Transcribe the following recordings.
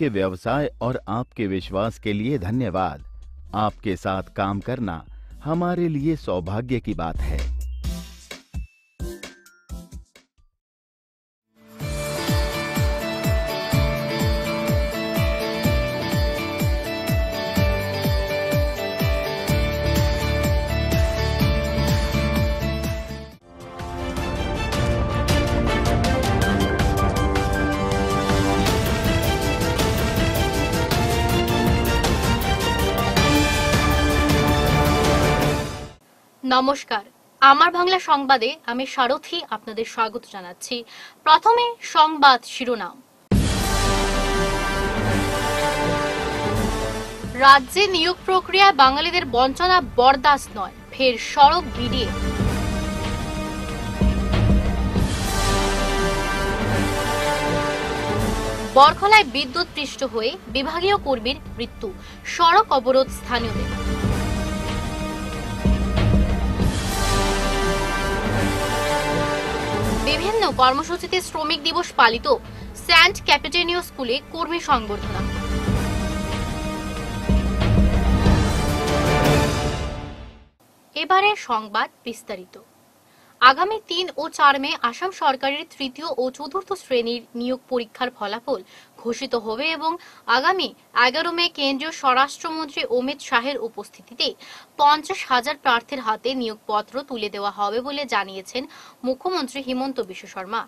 आपके व्यवसाय और आपके विश्वास के लिए धन्यवाद। आपके साथ काम करना हमारे लिए सौभाग्य की बात है। নমস্কার। আমার বাংলা সংবাদে আমি সারথি আপনাদের স্বাগত জানাচ্ছি। প্রথমে সংবাদ শিরোনাম। রাজ্যে নিয়োগ প্রক্রিয়ায় বাঙালিদের বঞ্চনা বরদাস্ত নয়, ফের সড়ক ভিড়িয়ে। বরখলায় বিদ্যুৎ পৃষ্ঠ হয়ে বিভাগীয় কর্মীর মৃত্যু, সড়ক অবরোধ স্থানীয়দের। বিভিন্ন কর্মসূচিতে শ্রমিক দিবস পালিত স্যান্ট ক্যাপিটেনিও স্কুলে কর্মী সংবর্ধনা। এবারে সংবাদ বিস্তারিত। আগামী তিন ও চার মে আসাম সরকারের তৃতীয় ও চতুর্থ শ্রেণির নিয়োগ পরীক্ষার ফলাফল ঘোষিত হবে এবং আগামী এগারো মে কেন্দ্রীয় স্বরাষ্ট্রমন্ত্রী অমিত শাহের উপস্থিতিতে পঞ্চাশ হাজার প্রার্থীর হাতে নিয়োগপত্র তুলে দেওয়া হবে বলে জানিয়েছেন মুখ্যমন্ত্রী হিমন্ত বিশ্ব শর্মা।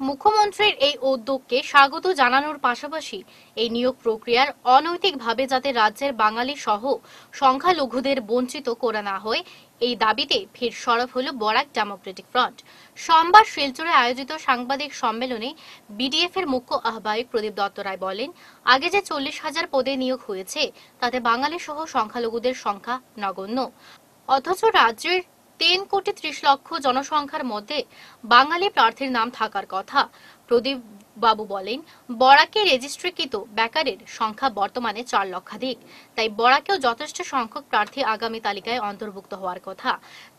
মুখ্যমন্ত্রীর এই উদ্যোগকে স্বাগত জানানোর পাশাপাশি এই নিয়োগ প্রক্রিয়ার অনৈতিকভাবে যাতে রাজ্যের বাঙালি সহ সংখ্যালঘুদের বঞ্চিত করা না হয় এই দাবিতে ফের সরব হল বরাক ডেমোক্রেটিক ফ্রন্ট। সোমবার শিলচরে আয়োজিত সাংবাদিক সম্মেলনে বিডিএফ এর মুখ্য আহ্বায়ক প্রদীপ দত্ত রায় বলেন, আগে যে চল্লিশ হাজার পদে নিয়োগ হয়েছে, তাতে বাঙালি সহ সংখ্যালঘুদের সংখ্যা নগণ্য। অথচ রাজ্যের তিন কোটি ত্রিশ লক্ষ জনসংখ্যার মধ্যে বাঙালি প্রার্থীর নাম থাকার কথা প্রদীপ বাবু বলেন, বরাকে রেজিস্ট্রিকৃত বেকারের সংখ্যা বর্তমানে চার লক্ষাধিক। তাই বরাকেও যথেষ্ট সংখ্যক প্রার্থী আগামী তালিকায় অন্তর্ভুক্ত হওয়ার কথা।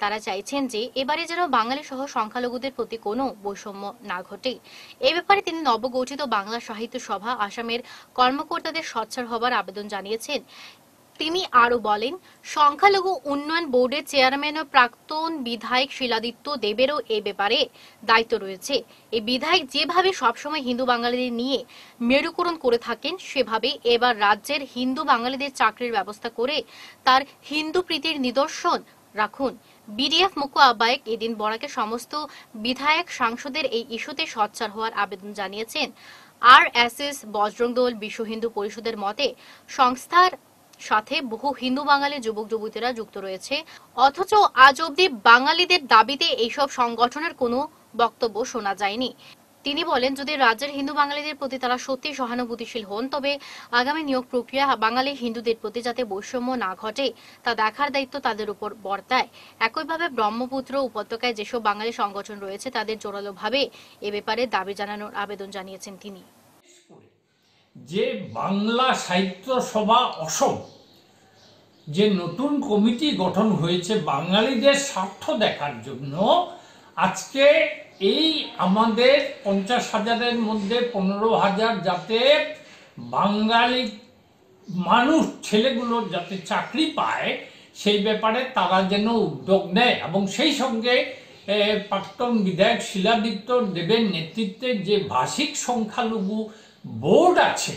তারা চাইছেন যে এবারে যেন বাঙালি সহ সংখ্যালঘুদের প্রতি কোনো বৈষম্য না ঘটে। এ ব্যাপারে তিনি নবগঠিত বাংলা সাহিত্য সভা আসামের কর্মকর্তাদের সচ্ছার হবার আবেদন জানিয়েছেন। তিনি আরও বলেন, সংখ্যালঘু উন্নয়ন বোর্ডের চেয়ারম্যান ও প্রাক্তন বিধায়ক শিলাদিত্য দেবেরও এ ব্যাপারে দায়িত্ব রয়েছে। এই বিধায়ক যেভাবে সবসময় হিন্দু বাঙালিদের নিয়ে মেরুকরণ করে থাকেন, সেভাবে এবার রাজ্যের হিন্দু বাঙালিদের চাকরির ব্যবস্থা করে তার হিন্দু প্রীতির নিদর্শন রাখুন। বিডিএফ মুখ্য আহ্বায়ক এদিন বরাকের সমস্ত বিধায়ক সাংসদের এই ইস্যুতে সচ্চার হওয়ার আবেদন জানিয়েছেন। আর এস এস বজরং দল বিশ্ব হিন্দু পরিষদের মতে সংস্থার সাথে বহু হিন্দু বাঙালি যুবক যুবতীরা যুক্ত রয়েছে। অথচ আজ অবধি বাঙালিদের দাবিতে এইসব সংগঠনের কোনো বক্তব্য শোনা যায়নি। তিনি বলেন, যদি রাজ্যের হিন্দু বাঙালিদের প্রতি তারা সত্যি সহানুভূতিশীল হন, তবে আগামী নিয়োগ প্রক্রিয়া বাঙালি হিন্দুদের প্রতি যাতে বৈষম্য না ঘটে, তা দেখার দায়িত্ব তাদের উপর বর্তায়। একইভাবে ব্রহ্মপুত্র উপত্যকায় যেসব বাঙালি সংগঠন রয়েছে, তাদের জোরালোভাবে এ ব্যাপারে দাবি জানানোর আবেদন জানিয়েছেন তিনি। যে বাংলা সাহিত্য সভা অসম যে নতুন কমিটি গঠন হয়েছে বাঙালিদের স্বার্থ দেখার জন্য, আজকে এই আমাদের পঞ্চাশ হাজারের মধ্যে পনেরো হাজার যাতে বাঙালি মানুষ, ছেলেগুলো যাতে চাকরি পায়, সেই ব্যাপারে তারা যেন উদ্যোগ নেয় এবং সেই সঙ্গে প্রাক্তন বিধায়ক শিলাদিত্য দেবের নেতৃত্বে যে ভাষিক সংখ্যালঘু বোর্ড আছে,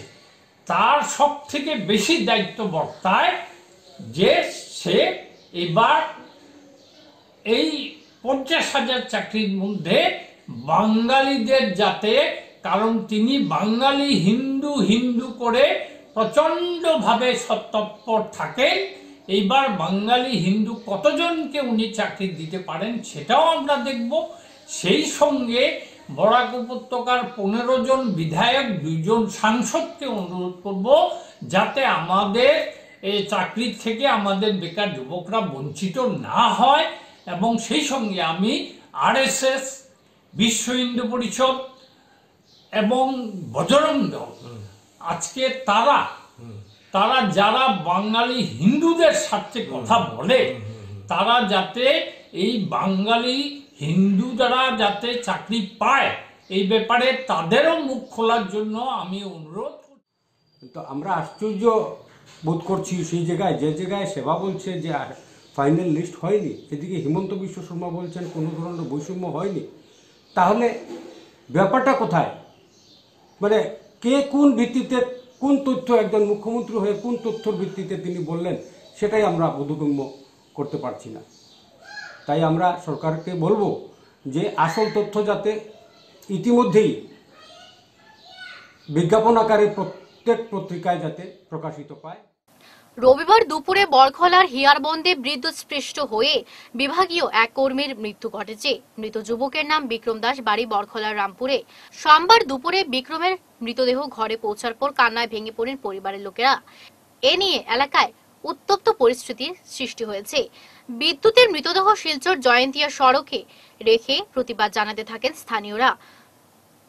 তার সব থেকে বেশি দায়িত্ব বর্তায়। যে সে এবার এই পঞ্চাশ হাজার চাকরির মধ্যে বাঙালিদের যাতে, কারণ তিনি বাঙালি, হিন্দু হিন্দু করে প্রচণ্ডভাবে সত্তৎপর থাকেন। এইবার বাঙালি, হিন্দু কতজনকে উনি চাকরি দিতে পারেন সেটাও আমরা দেখব। সেই সঙ্গে বরাক উপত্যকার পনেরো জন বিধায়ক, দুইজন সাংসদকে অনুরোধ করব যাতে আমাদের এই চাকরির থেকে আমাদের বেকার যুবকরা বঞ্চিত না হয় এবং সেই সঙ্গে আমি আরএসএস বিশ্ব হিন্দু পরিষদ এবং বজরং দল আজকে তারা তারা যারা বাঙালি হিন্দুদের স্বার্থে কথা বলে তারা যাতে এই বাঙালি হিন্দু যারা যাতে চাকরি পায় এই ব্যাপারে তাদেরও মুখ খোলার জন্য আমি অনুরোধ। তো আমরা আশ্চর্য বোধ করছি সেই জায়গায়, যে জায়গায় সেবা বলছে যে ফাইনাল লিস্ট হয়নি, এদিকে হিমন্ত বিশ্ব শর্মা বলছেন কোনো ধরনের বৈষম্য হয়নি। তাহলে ব্যাপারটা কোথায়? মানে কে কোন ভিত্তিতে কোন তথ্য একজন মুখ্যমন্ত্রী হয়ে কোন তথ্যর ভিত্তিতে তিনি বললেন, সেটাই আমরা বোধগম্য করতে পারছি না। তাই আমরা সরকারকে বলব যে আসল তথ্য যাতে ইতিমধ্যেই বিজ্ঞাপন আকারে প্রত্যেক পত্রিকায় যাতে প্রকাশিত পায়। রবিবার দুপুরে বরখলার হিয়ারবন্দে বিদ্যুৎস্পৃষ্ট হয়ে বিভাগীয় এক কর্মীর মৃত্যু ঘটেছে। মৃত যুবকের নাম বিক্রম দাস, বাড়ি বরখলার রামপুরে। সোমবার দুপুরে বিক্রমের মৃতদেহ ঘরে পৌঁছার পর কান্নায় ভেঙে পড়েন পরিবারের লোকেরা। এ নিয়ে এলাকায় উত্তপ্ত পরিস্থিতির সৃষ্টি হয়েছে। বিদ্যুতের মৃতদেহ শিলচর জয়ন্তিয়া সড়কে রেখে প্রতিবাদ জানাতে থাকেন স্থানীয়রা।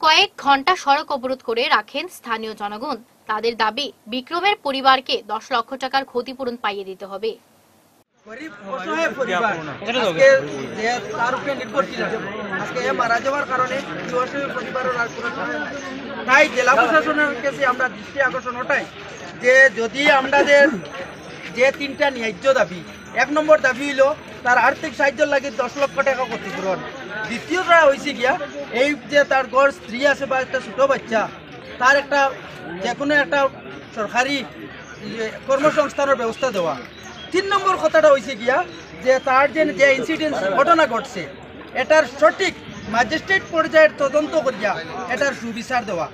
কয়েক ঘণ্টা সড়ক অবরোধ করে রাখেন স্থানীয় জনগণ। তাদের দাবি বিক্রমের পরিবারকে দশ লক্ষ টাকার ক্ষতিপূরণ পাইয়ে দিতে হবে তার উপরে। আজকে মারা যাওয়ার কারণে পরিবারের আর। তাই জেলা প্রশাসনের কাছে আমরা দৃষ্টি আকর্ষণ ওটাই যে যদি আমাদের যে তিনটা ন্যায্য দাবি এক নম্বর দাবি হইল তার আর্থিক সাহায্য লাগে দশ লক্ষ টাকা ক্ষতিপূরণ দ্বিতীয়টা হয়েছে গিয়া এই যে তার গড় স্ত্রী আছে বা একটা ছোট বাচ্চা তার একটা যে কোনো একটা সরকারি কর্মসংস্থানের ব্যবস্থা দেওয়া। তিন নম্বর কথাটা হয়েছে গিয়া যে তার যে যে ইনসিডেন্ট ঘটনা ঘটছে, এটার সঠিক ম্যাজিস্ট্রেট পর্যায়ের তদন্ত করিয়া এটার সুবিচার দেওয়া।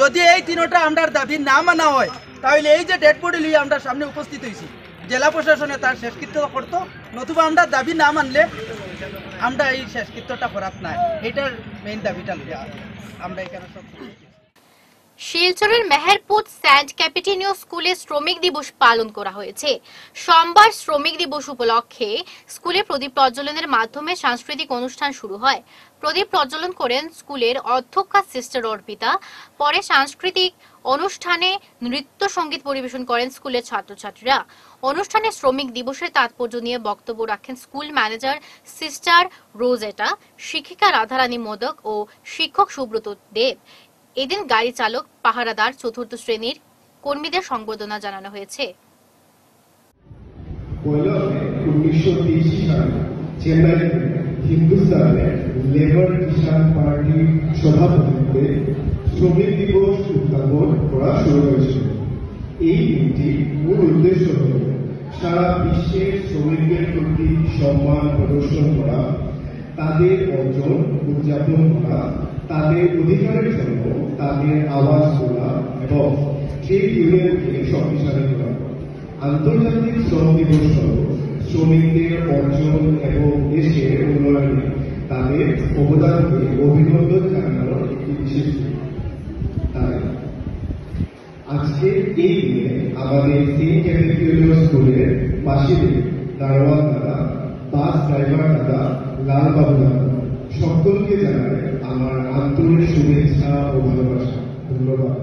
যদি এই তিনোটা আমরার দাবি না মানা হয়, তাহলে এই যে ডেড বডি লিয়ে আমরা সামনে উপস্থিত হয়েছি জেলা প্রশাসনে তার শেষকৃত্য করতো, নতুবা আমরা দাবি না মানলে আমরা এই শেষকৃত্যটা করাত নাই। এটার মেইন দাবিটা আমরা এখানে সব শিলচরের মেহেরপুর সেন্ট ক্যাপিটিনিও স্কুলে শ্রমিক দিবস পালন করা হয়েছে। সোমবার শ্রমিক দিবস উপলক্ষে স্কুলে প্রদীপ প্রজ্বলনের মাধ্যমে সাংস্কৃতিক অনুষ্ঠান শুরু হয়। প্রদীপ প্রজ্বলন করেন স্কুলের অধ্যক্ষা সিস্টার অর্পিতা। পরে সাংস্কৃতিক অনুষ্ঠানে নৃত্য সংগীত পরিবেশন করেন স্কুলের ছাত্রছাত্রীরা। অনুষ্ঠানে শ্রমিক দিবসের তাৎপর্য নিয়ে বক্তব্য রাখেন স্কুল ম্যানেজার সিস্টার রোজেটা, শিক্ষিকা রাধারানী মোদক ও শিক্ষক সুব্রত দেব। এদিন গাড়ি চালক, পাহারাদার চতুর্থ শ্রেণির কর্মীদের সংবর্ধনা জানানো হয়েছে। লেবার পার্টির শ্রমিক দিবস উদযাপন করা শুরু হয়েছিল। এই দিনটি মূল উদ্দেশ্য হল সারা বিশ্বে শ্রমিকদের প্রতি সম্মান প্রদর্শন করা, তাদের অর্জন উদযাপন করা তাদের অধিকারের জন্য তাদের আওয়াজ তোলা এবং সেই ইউনিয়নকে শক্তিশালী করা। আন্তর্জাতিক শ্রম দিবস হল শ্রমিকদের অর্জন এবং দেশের উন্নয়নে তাদের অবদানকে অভিনন্দন জানানোর একটি বিশেষ আজকে এই দিনে আমাদের সেন্ট ক্যাথিড্রাল স্কুলের পাশে দারোয়ান দাদা, বাস ড্রাইভার দাদা, লালবাবু দাদা। সকলকে জানাই আমার আন্তরিক শুভেচ্ছা ও ভালোবাসা। ধন্যবাদ।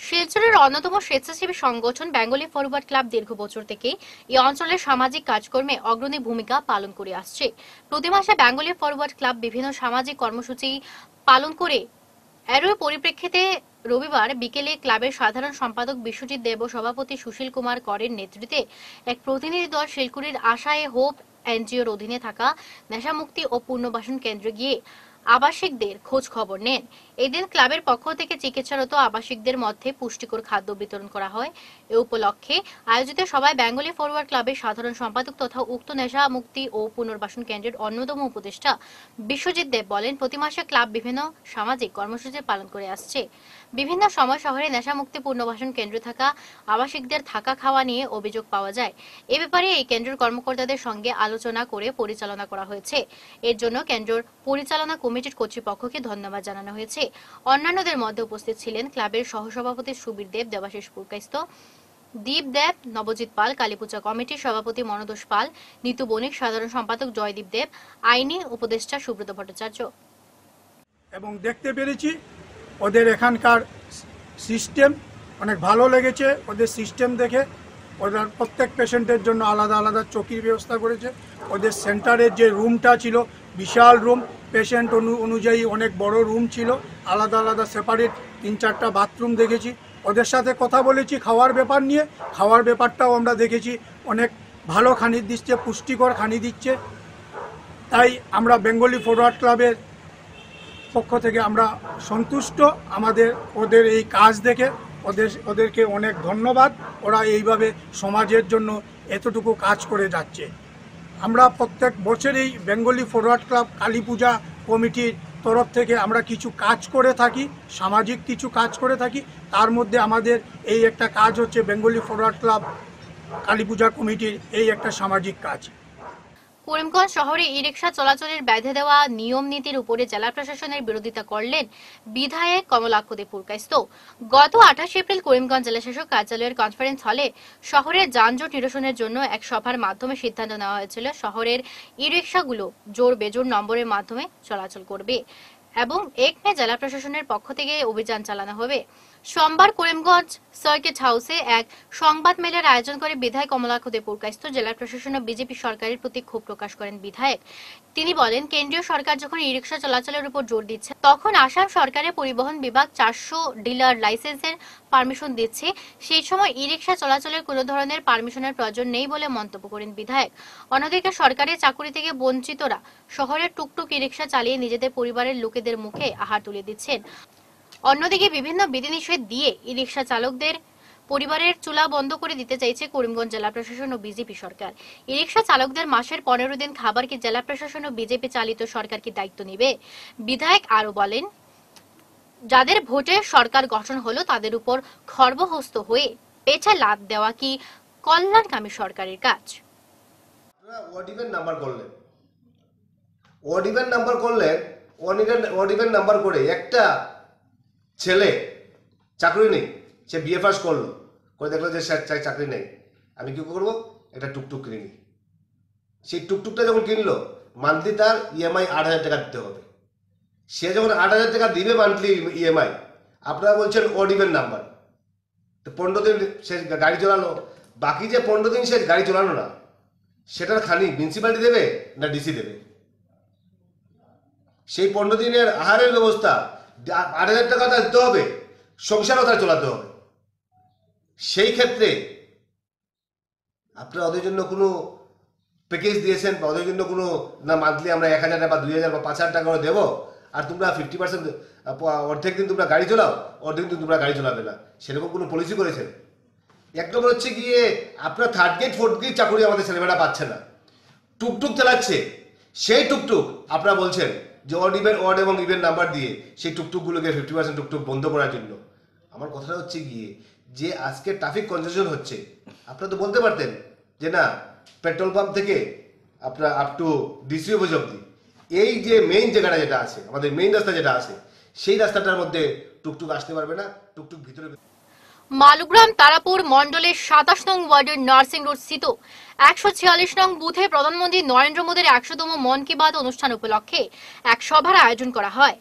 শিলচরের অন্যতম স্বেচ্ছাসেবী সংগঠন বেঙ্গলি ফরওয়ার্ড ক্লাব দীর্ঘ বছর থেকে এই অঞ্চলের সামাজিক কাজকর্মে অগ্রণী ভূমিকা পালন করে আসছে। প্রতি মাসে বেঙ্গলি ফরওয়ার্ড ক্লাব বিভিন্ন সামাজিক কর্মসূচি পালন করে। এরই পরিপ্রেক্ষিতে রবিবার বিকেলে ক্লাবের সাধারণ সম্পাদক বিশ্বজিৎ দেব সভাপতি সুশীল কুমার করের নেতৃত্বে এক প্রতিনিধি দল শিলকুড়ির আশায় হোপ এনজিওর অধীনে থাকা নেশামুক্তি ও পুনর্বাসন কেন্দ্রে গিয়ে আবাসিকদের খোঁজ খবর নেন। এদিন ক্লাবের পক্ষ থেকে চিকিৎসারত আবাসিকদের মধ্যে পুষ্টিকর খাদ্য বিতরণ করা হয়। এ উপলক্ষে আয়োজিত সভায় বেঙ্গলি ফরওয়ার্ড ক্লাবের সাধারণ সম্পাদক তথা উক্ত নেশা মুক্তি ও পুনর্বাসন কেন্দ্রের অন্যতম উপদেষ্টা বিশ্বজিৎ দেব বলেন, প্রতি মাসে ক্লাব বিভিন্ন সামাজিক কর্মসূচি পালন করে আসছে। বিভিন্ন সময় শহরে নেশামুক্তি পুনর্বাসন কেন্দ্রে থাকা আবাসিকদের থাকা খাওয়া নিয়ে অভিযোগ পাওয়া যায়। এ ব্যাপারে এই কেন্দ্রের কর্মকর্তাদের সঙ্গে আলোচনা করে পরিচালনা করা হয়েছে। এর জন্য কেন্দ্রের পরিচালনা কমিটির কর্তৃপক্ষকে ধন্যবাদ জানানো হয়েছে। অন্যান্যদের মধ্যে উপস্থিত ছিলেন ক্লাবের সহসভাপতি সুবীর দেব, দেবাশিস পুরকাইস্ত, দীপ দেব, নবজিৎ পাল, কালীপূজা কমিটির সভাপতি মনোদোষ পাল, নিতু বণিক, সাধারণ সম্পাদক জয়দীপ দেব, আইনি উপদেষ্টা সুব্রত ভট্টাচার্য। এবং দেখতে পেরেছি, ওদের এখানকার সিস্টেম অনেক ভালো লেগেছে, ওদের সিস্টেম দেখে ওদের প্রত্যেক পেশেন্টের জন্য আলাদা আলাদা চকির ব্যবস্থা করেছে। ওদের সেন্টারের যে রুমটা ছিল, বিশাল রুম পেশেন্ট অনু, অনুযায়ী অনেক বড় রুম ছিল, আলাদা আলাদা সেপারেট তিন চারটা বাথরুম দেখেছি। ওদের সাথে কথা বলেছি খাওয়ার ব্যাপার নিয়ে, খাওয়ার ব্যাপারটাও আমরা দেখেছি। অনেক ভালো খানি দিচ্ছে, পুষ্টিকর খানি দিচ্ছে। তাই আমরা বেঙ্গলি ফরওয়ার্ড ক্লাবের পক্ষ থেকে আমরা সন্তুষ্ট। আমাদের, ওদের এই কাজ দেখে ওদের, ওদেরকে অনেক ধন্যবাদ। ওরা এইভাবে সমাজের জন্য এতটুকু কাজ করে যাচ্ছে। আমরা প্রত্যেক বছরেই Bengali forward club, Kali Puja কমিটির তরফ থেকে আমরা কিছু কাজ করে থাকি, সামাজিক কিছু কাজ করে থাকি। তার মধ্যে আমাদের এই একটা কাজ হচ্ছে Bengali forward club, Kali Puja কমিটির এই একটা সামাজিক কাজ। করিমগঞ্জ শহরে ই রিক্সা চলাচলের বেঁধে দেওয়া নিয়ম নীতির উপরে জেলা প্রশাসনের বিরোধিতা করলেন বিধায়ক কমলাক্ষ দে পুরকাইস্ত গত আঠাশ এপ্রিল করিমগঞ্জ জেলাশাসক কার্যালয়ের কনফারেন্স হলে শহরের যানজট নিরসনের জন্য এক সভার মাধ্যমে সিদ্ধান্ত নেওয়া হয়েছিল। শহরের ই রিক্সাগুলো জোর বেজোর নম্বরের মাধ্যমে চলাচল করবে এবং এক মে জেলা প্রশাসনের পক্ষ থেকে অভিযান চালানো হবে। সোমবার করিমগঞ্জ সার্কিট হাউসে এক সংবাদ মেলের আয়োজন করে বিধায়ক কমলাক্ষ দে পুরকাইস্ত জেলা প্রশাসন বিজেপি সরকারের প্রতি ক্ষোভ প্রকাশ করেন বিধায়ক। তিনি বলেন, কেন্দ্রীয় সরকার যখন ই রিক্সা চলাচলের উপর জোর দিচ্ছে, তখন আসাম সরকারের পরিবহন বিভাগ চারশো ডিলার লাইসেন্সের পারমিশন দিচ্ছে। সেই সময় ই রিক্সা চলাচলের কোনো ধরনের পারমিশনের প্রয়োজন নেই বলে মন্তব্য করেন বিধায়ক। অন্যদিকে সরকারের চাকুরি থেকে বঞ্চিতরা শহরের টুকটুক ই রিক্সা চালিয়ে নিজেদের পরিবারের লোকেদের মুখে আহার তুলে দিচ্ছেন। অন্যদিকে বিভিন্ন বিধিনিষেধ দিয়ে ই রিক্সা চালকদের পরিবারের চুলা বন্ধ করে দিতে চাইছে করিমগঞ্জ জেলা প্রশাসন ও বিজেপি সরকার। ই রিক্সা চালকদের মাসের পনেরো দিন খাবার কি জেলা প্রশাসন ও বিজেপি চালিত সরকার কি দায়িত্ব নেবে? বিধায়ক আরও বলেন, যাদের ভোটে সরকার গঠন হলো তাদের উপর খর্বহস্ত হয়ে পেছে লাভ দেওয়া কি কল্যাণকামী সরকারের কাজ? ইভেন নাম্বার করলেন। ওয়ার্ড ইভেন নাম্বার নাম্বার করে একটা ছেলে, চাকরি নেই, সে বিএ পাস করল, করে দেখল যে স্যার, চাই চাকরি নেই। আমি কী করব? একটা টুকটুক কিনে সেই টুকটুকটা যখন কিনলো মান্থলি তার ইএমআই আট হাজার টাকা দিতে হবে। সে যখন আট হাজার টাকা দিবে মান্থলি ইএমআই আপনারা বলছেন ইভেন নাম্বার তো পনেরো দিন সে গাড়ি চালালো। বাকি যে পনেরো দিন সে গাড়ি চলানো না, সেটার খানি মিউনিসিপ্যালিটি দেবে না ডিসি দেবে? সেই পনেরো দিনের আহারের ব্যবস্থা আট হাজার টাকা তার দিতে হবে, সংসারও তার চালাতে হবে। সেই ক্ষেত্রে আপনারা ওদের জন্য কোনো প্যাকেজ দিয়েছেন বা ওদের জন্য কোনো, না মান্থলি আমরা এক হাজার বা দুই হাজার বা পাঁচ হাজার টাকা করে দেবো, আর তোমরা ফিফটি পার্সেন্ট অর্ধেক দিন তোমরা গাড়ি চালাও, অর্ধেক দিন তোমরা গাড়ি চালাবে না। সেরকম কোনো পলিসি করেছেন? এক নম্বর হচ্ছে গিয়ে আপনার থার্ড গেট ফোর্থ গেট চাকরি আমাদের ছেলেমেয়েরা পাচ্ছে না। টুকটুক চালাচ্ছে। সেই টুকটুক আপনারা বলছেন যে অড ইভেন অড এবং ইভেন নাম্বার দিয়ে সেই টুকটুকগুলোকে ফিফটি পার্সেন্ট টুকটুক বন্ধ করার জন্য। আমার কথাটা হচ্ছে গিয়ে যে আজকে ট্রাফিক কনজেশন হচ্ছে, আপনারা তো বলতে পারতেন যে না পেট্রোল পাম্প থেকে আপনার আপ টু ডিসি অফিস অব্দি এই যে মেইন জায়গাটা যেটা আছে, আমাদের মেইন রাস্তা যেটা আছে, সেই রাস্তাটার মধ্যে টুকটুক আসতে পারবে না, টুকটুক ভিতরে মালুগ্রাম তারাপুর মন্ডলের সাতাশ নং ওয়ার্ডের নার্সিং রোড স্থিত একশো ছিয়াল্লিশ নং বুথে প্রধানমন্ত্রী নরেন্দ্র মোদীর একশোতম মন কি বাত অনুষ্ঠান উপলক্ষে এক সভার আয়োজন করা হয়।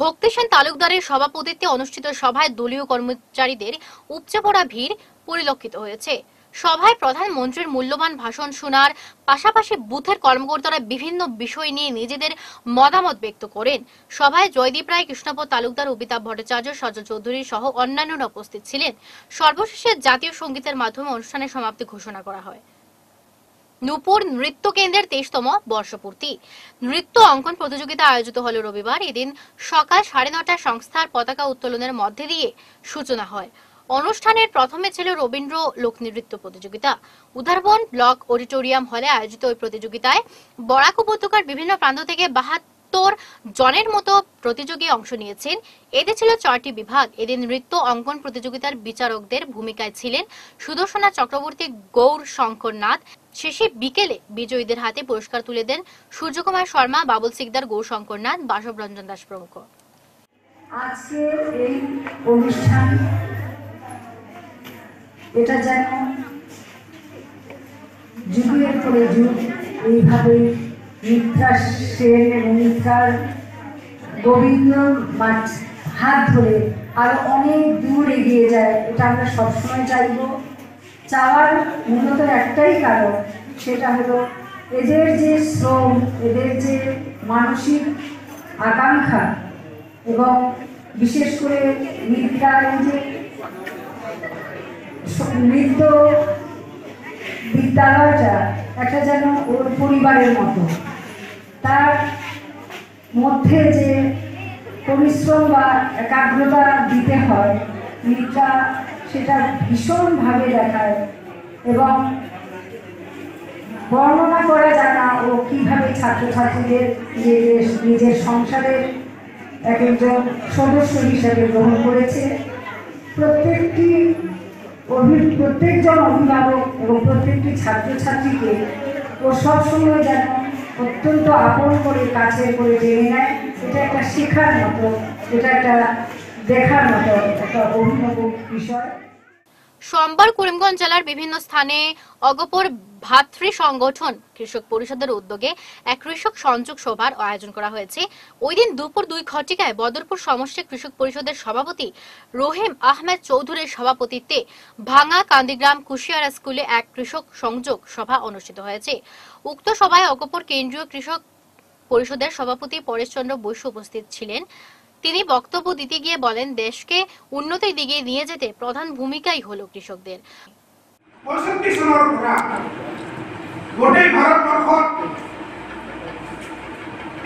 ভক্তি সেন তালুকদারের সভাপতিত্বে অনুষ্ঠিত সভায় দলীয় কর্মচারীদের উপচে পড়া ভিড় পরিলক্ষিত হয়েছে। সভায় প্রধানমন্ত্রীর মূল্যবান ভাষণ শোনার পাশাপাশি বুথের কর্মকর্তারা বিভিন্ন বিষয় নিয়ে নিজেদের মতামত ব্যক্ত করেন। সভায় জয়দীপ রায়, কৃষ্ণপদ তালুকদার, অমিতাভ ভট্টাচার্য, সজল চৌধুরী সহ অন্যান্যরা উপস্থিত ছিলেন। সর্বশেষে জাতীয় সঙ্গীতের মাধ্যমে অনুষ্ঠানের সমাপ্তি ঘোষণা করা হয়। নূপুর নৃত্য কেন্দ্রের তেইশতম বর্ষপূর্তি। নৃত্য অঙ্কন প্রতিযোগিতা আয়োজিত হল রবিবার। এদিন সকাল সাড়ে নটায় সংস্থার পতাকা উত্তোলনের মধ্যে দিয়ে সূচনা হয়। অনুষ্ঠানের প্রথমে ছিল রবীন্দ্র লোকনৃত্য প্রতিযোগিতা। উদারবন ব্লক অডিটোরিয়াম হলে আয়োজিত ওই প্রতিযোগিতায় বরাক উপত্যকার বিভিন্ন প্রান্ত থেকে বাহাত্তর জনের মতো প্রতিযোগী অংশ নিয়েছেন। এতে ছিল ছয়টি বিভাগ। এদিন নৃত্য অঙ্কন প্রতিযোগিতার বিচারকদের ভূমিকায় ছিলেন সুদর্শনা চক্রবর্তী গৌর শঙ্কর নাথ। শেষে বিকেলে বিজয়ীদের হাতে পুরস্কার তুলে দেন সূর্যকুমার শর্মা, বাবুল সিকদার, গৌর শঙ্কর নাথ বাসব রঞ্জন দাস প্রমুখ। আজকে এই অনুষ্ঠান এটা যেন যুগের পরে যুগ, এইভাবে মিথ্যা সেন এবং মিথ্যার গোবিন্দ মাঠ, হাত ধরে আরও অনেক দূর এগিয়ে যায়, এটা আমরা সবসময় চাইব। চাওয়ার মূলত একটাই কারণ, সেটা হলো এদের যে শ্রম, এদের যে মানসিক আকাঙ্ক্ষা এবং বিশেষ করে এই যে নৃত্য বিদ্যালয়টা একটা যেন ওর পরিবারের মতো। তার মধ্যে যে পরিশ্রম বা একাগ্রতা দিতে হয় নৃত্যা সেটা ভীষণভাবে দেখায় এবং বর্ণনা করা যায় না ও কীভাবে ছাত্রছাত্রীদের নিজেদের নিজের সংসারের এক একজন সদস্য হিসেবে গ্রহণ করেছে। প্রত্যেকটি প্রত্যেকজন অভিভাবক এবং প্রত্যেকটি ছাত্রছাত্রীকে ও সবসময় যেন অত্যন্ত আপন করে, কাছে করে জেনে নেয়, এটা একটা শেখার মতো, এটা একটা দেখার মতো একটা অভিনব বিষয়। সোমবার করিমগঞ্জ জেলার বিভিন্ন স্থানে অগপর ভাতৃ সংগঠন কৃষক পরিষদের উদ্যোগে এক কৃষক সংযোগ সভার আয়োজন করা হয়েছে। ওই দিন দুপুর দুই ঘটিকায় বদরপুর সমষ্টি কৃষক পরিষদের সভাপতি রহিম আহমেদ চৌধুরীর সভাপতিত্বে ভাঙা কান্দিগ্রাম কুশিয়ারা স্কুলে এক কৃষক সংযোগ সভা অনুষ্ঠিত হয়েছে। উক্ত সভায় অগপর কেন্দ্রীয় কৃষক পরিষদের সভাপতি পরেশচন্দ্র বৈশ্য উপস্থিত ছিলেন। তিনি বক্তব্য দিতে গিয়ে বলেন, দেশকে উন্নতির দিকে নিয়ে যেতে প্রধান ভূমিকাই হলো কৃষকদের।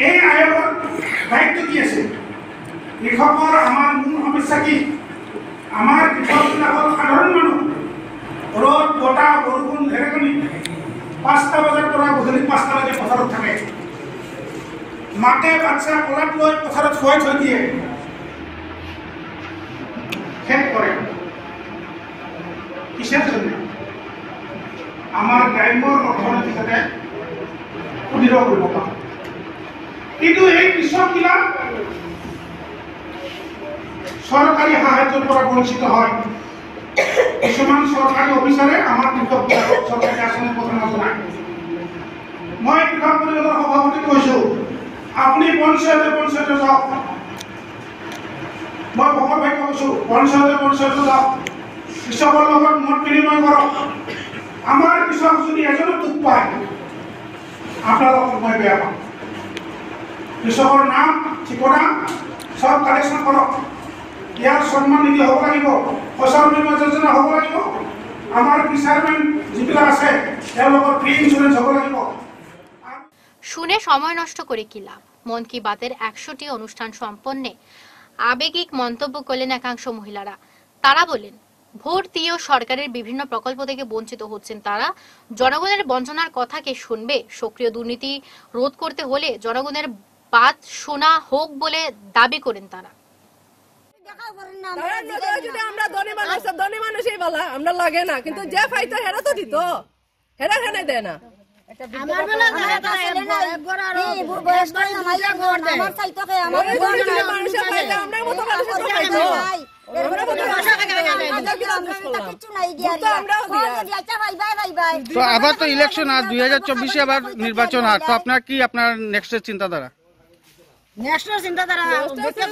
এই দায়িত্ব আমাৰ মূল সমস্যা কি? বতাহ, বৰষুণ ঢেৰেকনি পাঁচটা বজাৰ পৰা গধূলি পথাৰত থাকে। মাকে বাচ্চা কলাত লৈ পথাৰত শুৱাই থৈ দিয়ে। শেষ কৰে কিসেৰ জন্য আমাৰ গ্ৰাম্য অৰ্থনীতি সাথে সুদৃঢ় কৰিব পাৰোঁ। কিন্তু এই কৃষকবিলাক চৰকাৰী সাহায্যৰ পৰা বঞ্চিত হয়। কিছুমান চৰকাৰী অফিচাৰে আমাৰ কৃষকবিলাকক চৰকাৰী আঁচনিৰ কথা নজনায়। মই কৃষক পৰিষদৰ সভাপতিক কৈছোঁ আপুনি পঞ্চায়তে পঞ্চায়তে যাওক মই ভকত ভাইক কৈছোঁ পঞ্চায়তে পঞ্চায়তে যাওক কৃষকৰ লগত মত বিনিময় কৰক। আমাৰ কৃষক যদি এজনো দুখ পায় আপোনালোকক মই বেয়া পাম কৃষকৰ নাম ঠিকনা চব কালেকশ্যন কৰক। ইয়াৰ সন্মান নীতি হ'ব লাগিব ফচল বীমা যোজনা হ'ব লাগিব। আমাৰ ফিচাৰমেন যিবিলাক আছে তেওঁলোকৰ ফ্ৰী ইঞ্চুৰেঞ্চ হ'ব লাগিব। শুনে সময় নষ্ট করে কি লাভ? মন কি বাতের একশোটি অনুষ্ঠান সম্পন্নে আবেগিক মন্তব্য করলেন একাংশ মহিলারা। তারা বলেন ভোট দিয়েও সরকারের বিভিন্ন প্রকল্প থেকে বঞ্চিত হচ্ছেন তারা। জনগণের বঞ্চনার কথা কে শুনবে সক্রিয় দুর্নীতি রোধ করতে হলে জনগণের বাদ শোনা হোক বলে দাবি করেন তারা। যদি আমরা ধনী মানুষ ধনী মানুষই বলা আমরা লাগে না কিন্তু যে পাইতো হেরা তো দিত। হেরা খানে দেয় না। আবার তো ইলেকশন আর দুই হাজার চব্বিশে আবার নির্বাচন আর তো আপনার কি আপনার নেক্সটের চিন্তাধারা? নেক্সট চিন্তাধারা দেখতে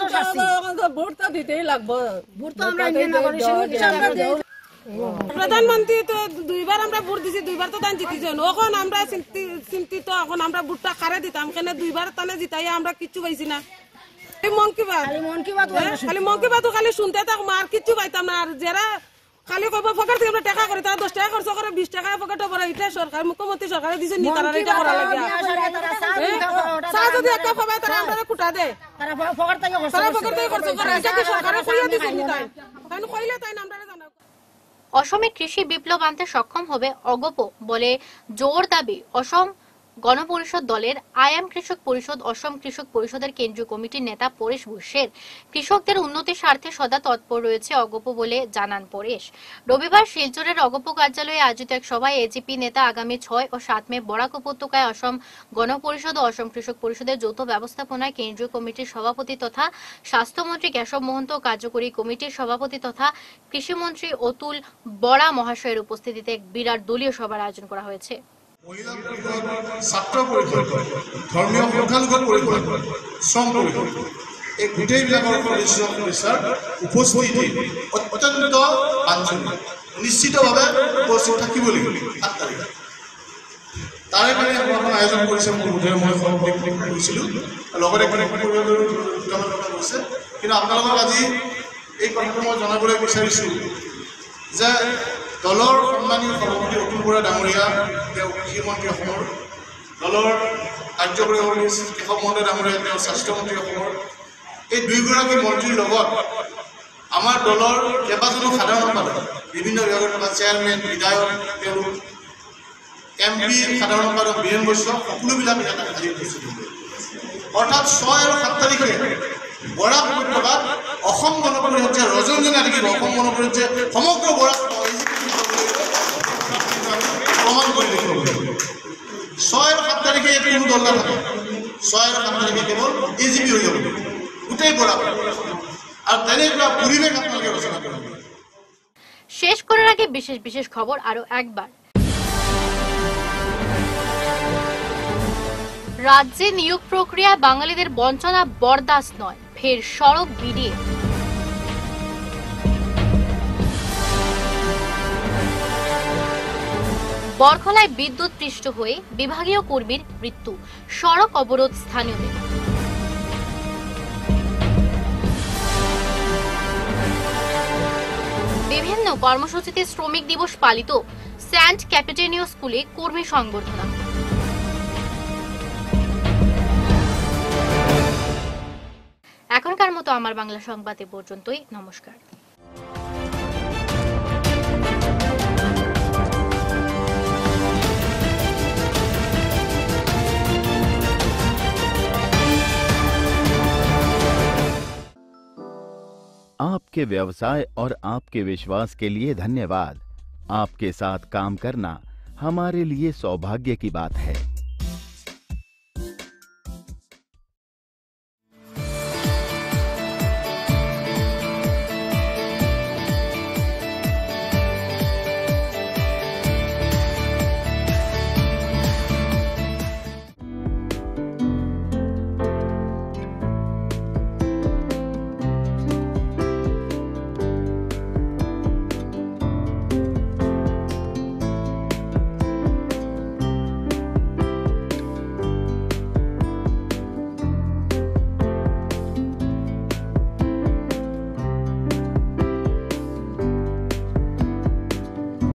তো ভোট তো দিতেই লাগবো। ভোট তো আমরা প্রধানমন্ত্রী তো দুইবার আমরা ভোট দিছি দুইবার তো তান জিতিছেন এখন আমরা চিন্তি- চিন্তিত এখন আমরা ভোটটা কারে দিতাম? কেন দুইবার তানে জিতাই আমরা কিচ্ছু পাইছি না। এই মন কি হ্যাঁ, খালি মন কি বাত? খালি শুনতে থাকব আর কিচ্ছু পাইতাম না। আর যারা খালি কব ফকার থেকে আমরা টাকা করে তারা দশ টাকা খরচ করে বিশ টাকা ফকারটা পরে এটা সরকার মুখ্যমন্ত্রী সরকারে দিছে নি তারা এটা করা লাগে চা যদি একটা পাবে তারা আমরা কুটা দেয় তারা ফকর ফকার থেকে খরচ করে এটা কি সরকারে কইয়া দিছে নি তাই? তাই কইলে তাই আমরা জানা অসমে কৃষি বিপ্লব আনতে সক্ষম হবে অগপ বলে জোর দাবি অসম গণপরিষদ দলের আয়াম কৃষক পরিষদ, অসম কৃষক পরিষদের কেন্দ্রীয় কমিটির নেতা পরেশ বুশের কৃষকদের উন্নতির স্বার্থে সদা তৎপর রয়েছে অগপ বলে জানান পরেশ। রবিবার শিলচরের অগপ কার্যালয়ে আয়োজিত এক সভায় এজিপি নেতা আগামী ছয় ও সাত মে বরাক উপত্যকায় অসম গণপরিষদ ও অসম কৃষক পরিষদের যৌথ ব্যবস্থাপনায় কেন্দ্রীয় কমিটির সভাপতি তথা স্বাস্থ্যমন্ত্রী কেশব মহন্ত কার্যকরী কমিটির সভাপতি তথা কৃষিমন্ত্রী অতুল বরা মহাশয়ের উপস্থিতিতে এক বিরাট দলীয় সভার আয়োজন করা হয়েছে। মহিলা পৰিষদ ছাত্ৰ পৰিষদ ধৰ্মীয় সংখ্যালঘু পৰিষদ শ্ৰম পৰিষদ এই গোটেইবিলাকৰ সদস্য সদস্যাৰ উপস্থিতি অত্যন্ত বাঞ্ছনীয়। নিশ্চিতভাৱে উপস্থিত থাকিব লাগিব। সাত তাৰিখে। তাৰে কাৰণে এখন আয়োজন কৰিছে মোৰ বোধেৰে মই কৰিছিলোঁ। লগতে কৈছে কিন্তু আপোনালোকক আজি এই কথাটো মই জনাবলৈ বিচাৰিছোঁ যে দলৰ সন্মানীয় সভাপতি অতুল বৰা ডাঙৰীয়া তেওঁ কৃষিমন্ত্ৰী অসমৰ। দলৰ কাৰ্যকৰী সভাপতি কেশৱ মহন্ত ডাঙৰীয়া তেওঁ স্বাস্থ্যমন্ত্ৰী অসমৰ। এই দুয়োগৰাকী মন্ত্ৰীৰ লগত আমাৰ দলৰ কেইবাজনো সাধাৰণ সম্পাদক বিভিন্ন বিভাগৰ থকা চেয়াৰমেন বিধায়ক তেওঁলোক এম পি সাধাৰণ সম্পাদক বীৰেন বৈশ্য সকলোবিলাক ইয়াত আজি উপস্থিত হৈছে। অৰ্থাৎ ছয় আৰু সাত তাৰিখে বৰাক উপত্যকাত অসম গণ পৰিষদে ৰজনজনে আদি অসম গণ পৰিষদে সমগ্ৰ বৰাক প্ৰমাণ কৰি দেখিব ছয় সাত ইয়াত কোনো দল নাথাকে ছয় সাত তাৰিখে কেৱল এ জি পি হৈ যাব। তেনেকুৱা পৰিৱেশ আপোনালোকে ৰচনা শেষ করার আগে বিশেষ বিশেষ খবর আরও একবার। রাজ্যে নিয়োগ প্রক্রিয়া বাঙালিদের বঞ্চনা বরদাস্ত নয়, ফের সড়ক বিডিএ বরখলায় বিদ্যুৎ পৃষ্ঠ হয়ে বিভাগীয় কর্মীর মৃত্যু। সড়ক অবরোধ স্থানীয়দের বিভিন্ন কর্মসূচিতে শ্রমিক দিবস পালিত স্যান্ট ক্যাপিটেনীয় স্কুলে কর্মী সংবর্ধনা। এখনকার মতো আমার বাংলা সংবাদ পর্যন্তই। নমস্কার। आपके व्यवसाय और आपके विश्वास के लिए धन्यवाद। आपके साथ काम करना हमारे लिए सौभाग्य की बात है।